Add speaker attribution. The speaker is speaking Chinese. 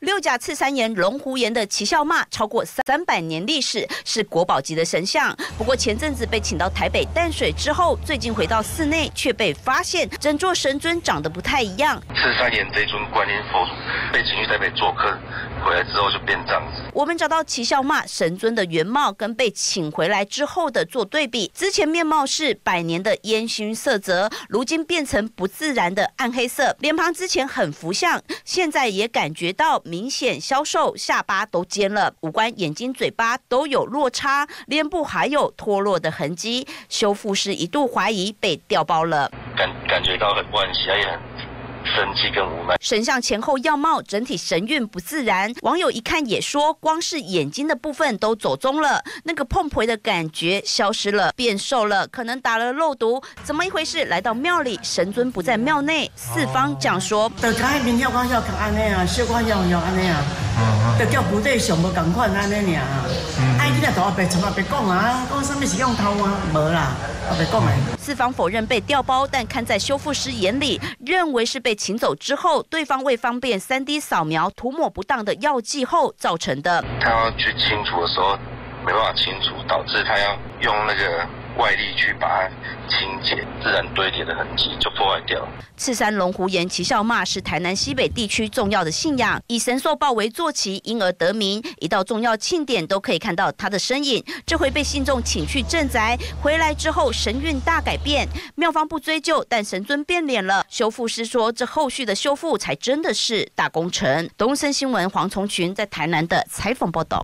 Speaker 1: 六甲刺山岩龙湖岩的奇孝骂超过三百年历史，是国宝级的神像。不过前阵子被请到台北淡水之后，最近回到寺内，却被发现整座神尊长得不太一样。
Speaker 2: 刺山岩这尊观音佛被请去台北做客。回来之后就变这样子。
Speaker 1: 我们找到奇孝骂神尊的原貌跟被请回来之后的做对比，之前面貌是百年的烟熏色泽，如今变成不自然的暗黑色。脸庞之前很浮相，现在也感觉到明显消瘦，下巴都尖了，五官、眼睛、嘴巴都有落差，脸部还有脱落的痕迹。修复师一度怀疑被调包了，
Speaker 2: 感感觉到很惋惜，也很。生气跟无奈，
Speaker 1: 神像前后样貌整体神韵不自然，网友一看也说，光是眼睛的部分都走棕了，那个碰婆的感觉消失了，变瘦了，可能打了肉毒，怎么一回事？来到庙里，神尊不在庙内，四方讲说，
Speaker 3: 就看面要光要看安尼啊，小光要要安尼啊，就叫部队上无共款安尼尔啊，哎，你那大别从讲啊，讲什么是用偷啊，无啦。
Speaker 1: 四方否认被调包，但看在修复师眼里，认为是被请走之后，对方为方便三 D 扫描涂抹不当的药剂后造成的。
Speaker 2: 他要去清除的时候，没办法清除，导致他要用那个。外力去把它清洁，自然堆叠的痕迹就破坏掉。
Speaker 1: 赤山龙湖岩奇笑骂是台南西北地区重要的信仰，以神兽豹为坐骑，因而得名。一到重要庆典都可以看到他的身影。这回被信众请去镇宅，回来之后神韵大改变。庙方不追究，但神尊变脸了。修复师说，这后续的修复才真的是大工程。东森新闻黄崇群在台南的采访报道。